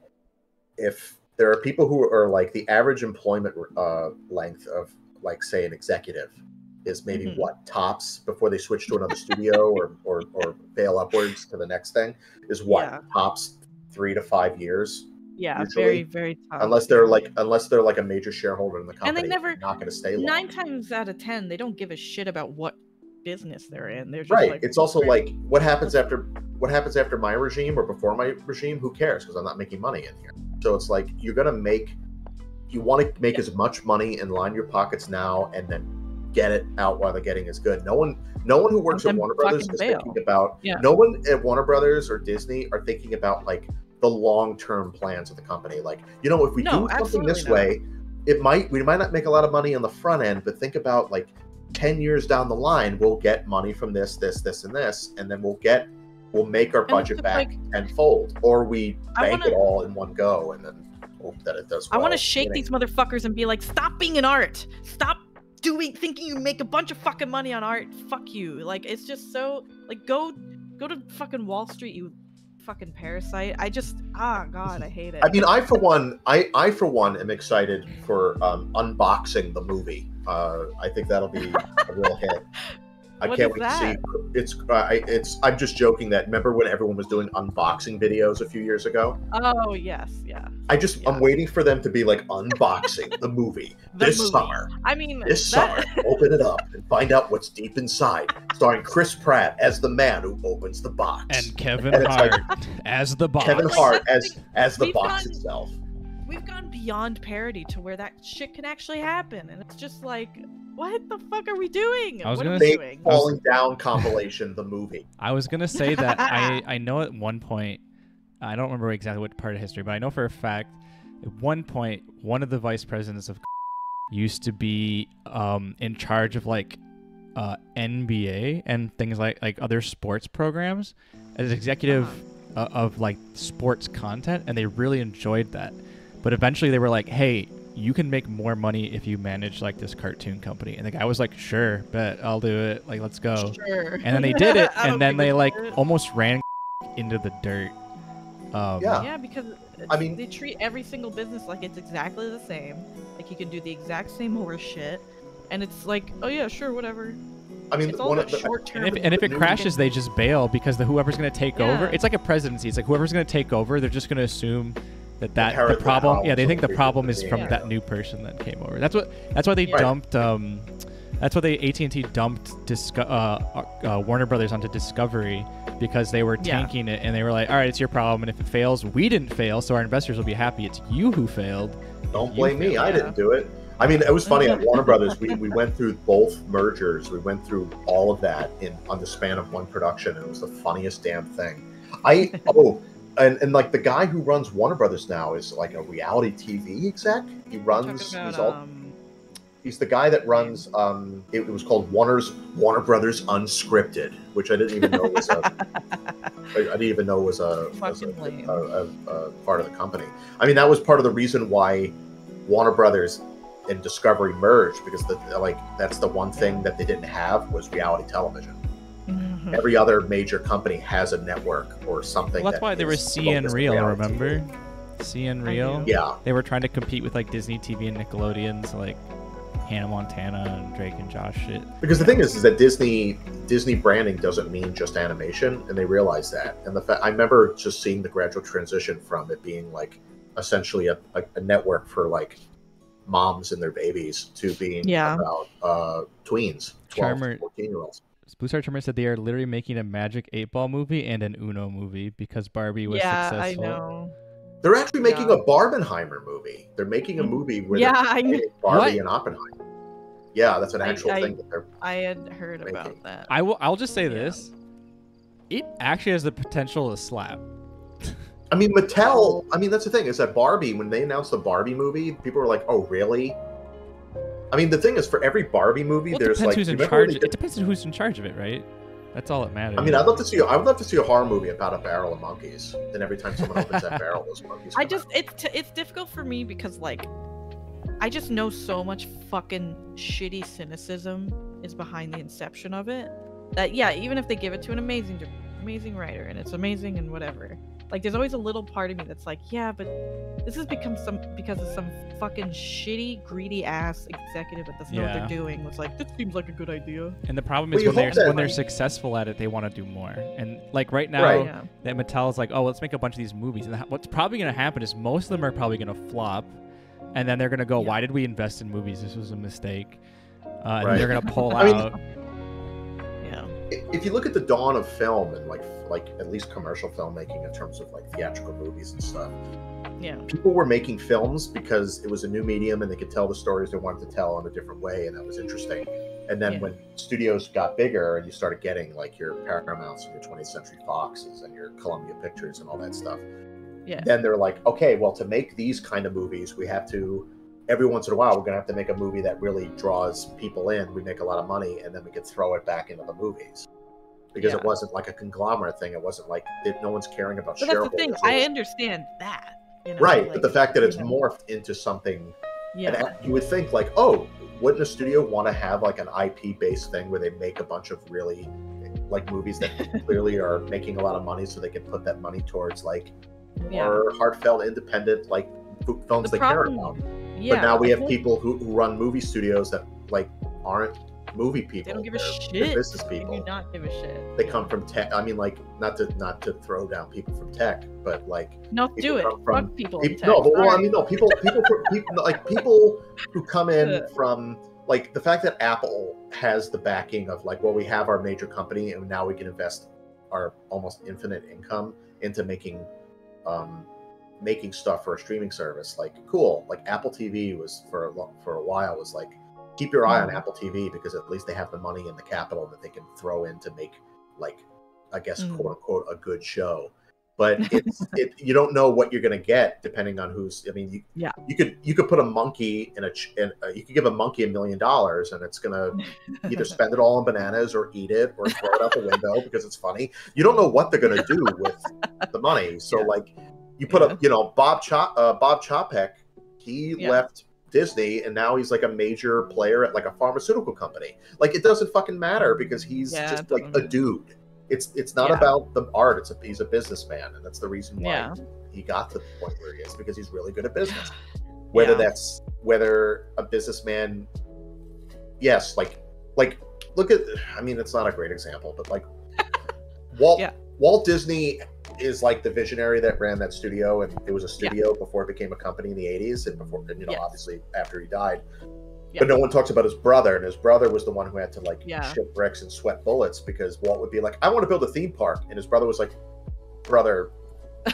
if there are people who are like the average employment uh, length of, like, say, an executive is maybe Mhm. what tops before they switch to another studio or, or or bail upwards to the next thing is what Yeah. tops three to five years yeah, usually, very very tough. unless they're like unless they're like a major shareholder in the And company they never- they're not going to stay long. nine times out of ten, they don't give a shit about what business they're in. They're just right like, it's also "We're- like what happens after what happens after my regime or before my regime who cares because i'm not making money in here So it's like you're gonna make you want to make as much money and line your pockets now and then get it out while the getting is good. No one no one who works at Warner Brothers is bail. thinking about Yeah. no one at Warner Brothers or Disney are thinking about like the long term plans of the company. Like, you know, if we No, do something this not. way, it might we might not make a lot of money on the front end, but think about like 10 years down the line, we'll get money from this, this, this, and this, and then we'll get we'll make our budget back like- tenfold. Or we bank wanna- it all in one go and then hope that it does I want to shake these motherfuckers and be like, stop being an art. Stop doing thinking you make a bunch of fucking money on art. Fuck you. Like it's just so like go go to fucking Wall Street, you fucking parasite. I just ah god, I hate it. I mean, I for one, I I for one am excited for um, unboxing the movie. Uh, I think that'll be a real hit. I can't is wait to see. It's uh, I, it's. I'm just joking that. Remember when everyone was doing unboxing videos a few years ago? oh yes, yeah. I just I'm waiting for them to be like unboxing the movie The this movie. summer. I mean This that- summer, open it up and find out what's deep inside. Starring Chris Pratt as the man who opens the box, And Kevin And it's like- Hart as the box. Kevin Hart as the as the box gone- itself. We've gone beyond parody to where that shit can actually happen and it's just like what the fuck are we doing I was what gonna are we doing falling down compilation, the movie. I was gonna say that I I know at one point I don't remember exactly what part of history, but I know for a fact at one point one of the vice presidents of used to be um, in charge of like uh, NBA and things like like other sports programs as executive uh, of like sports content, and they really enjoyed that. But eventually they were like, "Hey, you can make more money if you manage like this cartoon company." And the guy was like, "Sure, bet I'll do it. Like, let's go." sure and then they did it, and then they like shit. almost ran into the dirt. Um, Yeah. yeah because I mean- they treat every single business like it's exactly the same like you can do the exact same horse shit and it's like oh yeah sure whatever I mean, it's all one about of the, short term And if, and if it crashes, they just bail because the whoever's going to take over. It's like a presidency. It's like whoever's going to take over, they're just going to assume that that the the problem. Yeah, they think the problem is from being- that new person that came over. That's what. That's why they Right. dumped. Um, that's why they AT and T dumped Disco- uh, uh, Warner Brothers onto Discovery because they were Yeah. tanking it and they were like, all right, it's your problem, and if it fails, we didn't fail, so our investors will be happy. It's you who failed. Don't You blame me. failed. I didn't do it. I mean, it was funny at Warner Brothers. We, we went through both mergers. We went through all of that in on the span of one production, and it was the funniest damn thing. I oh, and, and like the guy who runs Warner Brothers now is like a reality TV exec. He runs. talking he's, all, um, he's the guy that runs. Um, it, was called Warner's Warner Brothers Unscripted, which I didn't even know was a. I, didn't even know was a, was a, a, a, a part of the company. I mean, that was part of the reason why Warner Brothers and Discovery merged because the like that's the one thing that they didn't have was reality television. Mhm. Every other major company has a network or something. Well, that's that why there was is CN focused Real. reality Remember, TV. CN I Real. Yeah, They were trying to compete with like Disney TV and Nickelodeon's like Hannah Montana and Drake and Josh shit. because the thing is, is that Disney Disney branding doesn't mean just animation, and they realize that. And the fact I remember just seeing the gradual transition from it being like essentially a, a, a network for like moms and their babies to being Yeah. about uh, tweens, 12 Charmer- 14 year olds. Blue Star Charmer said they are literally making a Magic Eight Ball movie and an Uno movie because Barbie was yeah successful. i know They're actually making Yeah. a Barbenheimer movie. They're making a movie where Yeah, I kn- creating Barbie What? and Oppenheimer. Yeah, that's an I- actual I- thing that they're. i had heard Making. about that I will. I'll just say Yeah. this: it actually has the potential to slap. I mean, Mattel. I mean, that's the thing is that Barbie. When they announced the Barbie movie, people were like, "Oh, really?" I mean, the thing is, for every Barbie movie, Well, there's depends like. who's in charge. It depends on who's in charge of it, right? That's all that matters. I mean, I'd love to see. I would love to see a horror movie about a barrel of monkeys. And every time someone opens that barrel, those monkeys. I just out. it's t- it's difficult for me because like I just know so much fucking shitty cynicism is behind the inception of it. That yeah, even if they give it to an amazing amazing writer and it's amazing and whatever. Like there's always a little part of me that's like, yeah, but this has become some because of some fucking shitty, greedy ass executive that doesn't know what they're doing. Was like, this seems like a good idea. and the problem is you when they're when they're successful at it, they want to do more. And like right now, Right. Yeah. that Mattel's like, oh, let's make a bunch of these movies. And what's probably going to happen is most of them are probably going to flop, and then they're going to go, Yeah. why did we invest in movies? This was a mistake. Uh, and they're going to pull I mean- out. Yeah. If you look at the dawn of film and like like at least commercial filmmaking in terms of like theatrical movies and stuff Yeah. people were making films because it was a new medium and they could tell the stories they wanted to tell in a different way and that was interesting and then Yeah. when studios got bigger and you started getting like your paramounts and your 20th century foxes and your columbia pictures and all that stuff Yeah. then they're like okay well to make these kind of movies we have to every once in a while we're going to have to make a movie that really draws people in we make a lot of money and then we can throw it back into the movies because it wasn't like a conglomerate thing it wasn't like that no one's caring about But that's the thing. I understand that. You know, right like, but the fact that it's you know, morphed into something Yeah. and you would think like oh wouldn't a studio want to have like an ip based thing where they make a bunch of really like movies that clearly are making a lot of money so they can put that money towards like Yeah. more heartfelt independent like films The they care about yeah. but now we I have think people who, who run movie studios that like aren't movie people They don't give a They're- they're shit. business They people do not give a shit. they come from tech i mean like not to not to throw down people from tech but like No, people do it. from- Fuck people. in Peop- tech. no, but well, I mean, no, people, people, people, like people who come in from like the fact that Apple has the backing of like, well, we have our major company, and now we can invest our almost infinite income into making, um, making stuff for a streaming service. Like, cool. Like Apple TV was for a for a while was like, keep your eye on. Apple TV because at least they have the money and the capital that they can throw in to make like, I guess, Mhm. quote unquote, a good show but it's it you don't know what you're going to get depending on who's i mean you Yeah. you could you could put a monkey in a ch- in, uh, you could give a monkey a million dollars and it's going to either spend it all on bananas or eat it or throw it out the window because it's funny you don't know what they're going to do with the money so Yeah. like you put Yeah. up you know bob Chop, uh, bob Chapek he Yeah. left disney and now he's like a major player at like a pharmaceutical company like it doesn't fucking matter because he's Yeah, just like a dude it's it's not Yeah. about the art. It's a he's a businessman, and that's the reason why Yeah. he got to the point where he is because he's really good at business. Whether that's whether a businessman, yes, like like look at. I mean, it's not a great example, but like Walt Yeah. Walt Disney is like the visionary that ran that studio, and it was a studio before it became a company in the '80s, and before and, you know Yes. obviously after he died. Yeah. But no one talks about his brother, and his brother was the one who had to like Yeah. ship bricks and sweat bullets because Walt would be like, "I want to build a theme park," and his brother was like, "Brother,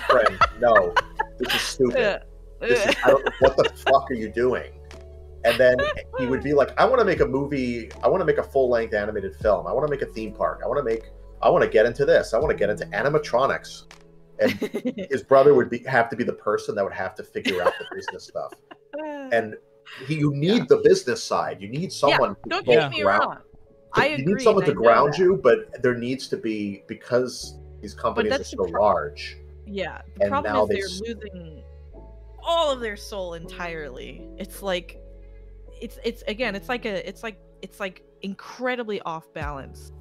friend, no, this is stupid. This is, what the fuck are you doing?" And then he would be like, "I want to make a movie. I want to make a full length animated film. I want to make a theme park. I want to make. I want to get into this. I want to get into animatronics." And his brother would be have to be the person that would have to figure out the business stuff. And he, you need Yeah. the business side. You need someone. to Don't get me ground- wrong. I agree. you need someone to ground that. you, but there needs to be because these companies are so pro- large. Yeah. The And problem now is they they're s- losing all of their soul entirely. It's like it's it's again, it's like a it's like it's like incredibly off balance.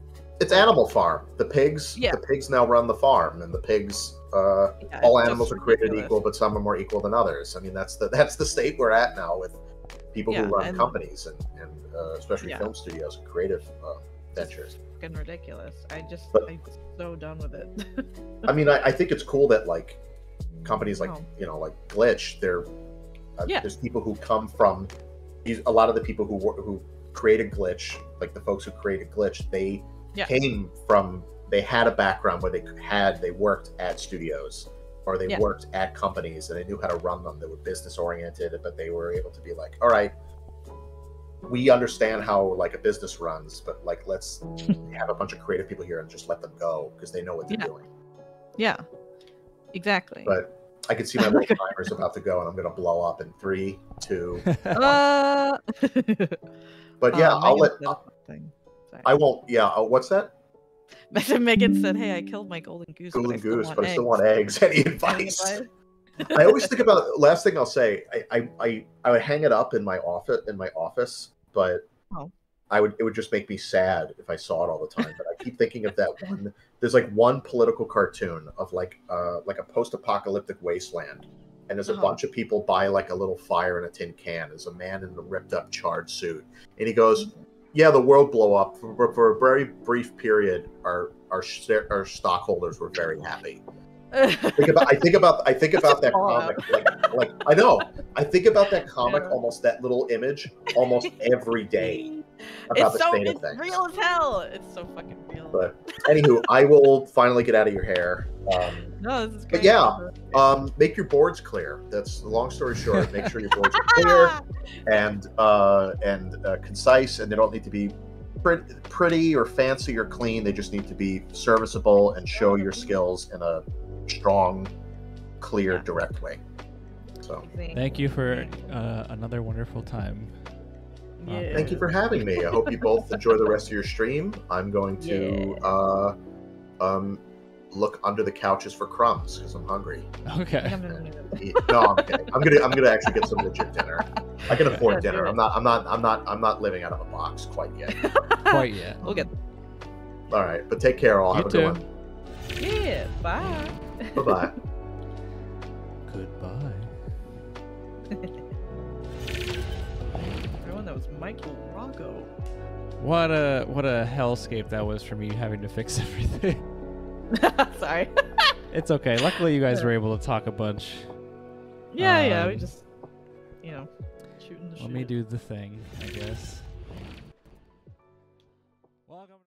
It's Animal Farm. The pigs, Yeah. the pigs now run the farm, and the pigs. Uh, Yeah, all animals are created ridiculous. equal, but some are more equal than others. I mean, that's the that's the state we're at now with people Yeah, who run and- companies and, and uh, especially Yeah. film studios and creative uh, ventures. Fucking ridiculous. I just But- I'm so done with it. I mean, I, I think it's cool that like companies like No. you know like Glitch, they're uh, Yeah. there's people who come from. A lot of the people who who created Glitch, like the folks who created Glitch, they Yeah. came from they had a background where they had they worked at studios or they Yeah. worked at companies and they knew how to run them. They were business oriented, but they were able to be like, all right. We understand how like a business runs, but like let's have a bunch of creative people here and just let them go because they know what they're Yeah. doing. yeah. Exactly. But I can see my little timer's about to go, and I'm going to blow up in three, two. uh But yeah, Oh, I'll let. said I won't. Yeah, uh, what's that? Megan said, "Hey, I killed my golden goose. but I Golden still goose, want but I still want eggs. Any advice? I always think about. Last thing I'll say, I, I, I, I would hang it up in my office, in my office, but Oh. I would. It would just make me sad if I saw it all the time. But I keep thinking of that one. There's like one political cartoon of like, uh, like a post-apocalyptic wasteland, and there's a Uh-huh. bunch of people by like a little fire in a tin can. There's a man in a ripped-up, charred suit, and he goes, Mm-hmm. "Yeah, the world blew up for, for a very brief period. Our our our stockholders were very happy." think about I think about I think about that comic like like I know I think about that comic Yeah. almost that little image almost every day it's the so state of it's things. real as hell. It's so fucking real. But anywho, I will finally get out of your hair. Um, No, this is But yeah, um, make your boards clear. That's the long story short. Make sure your boards are clear and uh, and uh, concise, and they don't need to be pretty, pretty or fancy or clean. They just need to be serviceable and show your skills in a strong, clear, direct way. So, Thank you for uh, another wonderful time. Yeah. thank you for having me. I hope you both enjoy the rest of your stream. I'm going to uh, um, look under the couches for crumbs because I'm hungry. Okay. Eat- No, I'm kidding. I'm gonna I'm gonna actually get some legit dinner. I can afford dinner. I'm not I'm not I'm not I'm not living out of a box quite yet. Quite yet. We'll get. All right, but take care, all. You Have a good one. Yeah. Bye. Bye bye. Goodbye. That was Michael Ruocco. What a what a hellscape that was for me having to fix everything. Sorry. It's okay. Luckily, you guys were able to talk a bunch. Yeah, yeah. We Um, just, you know, shooting the Let me do the thing, I guess.